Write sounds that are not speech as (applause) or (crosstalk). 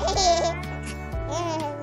헤헤헤 (laughs)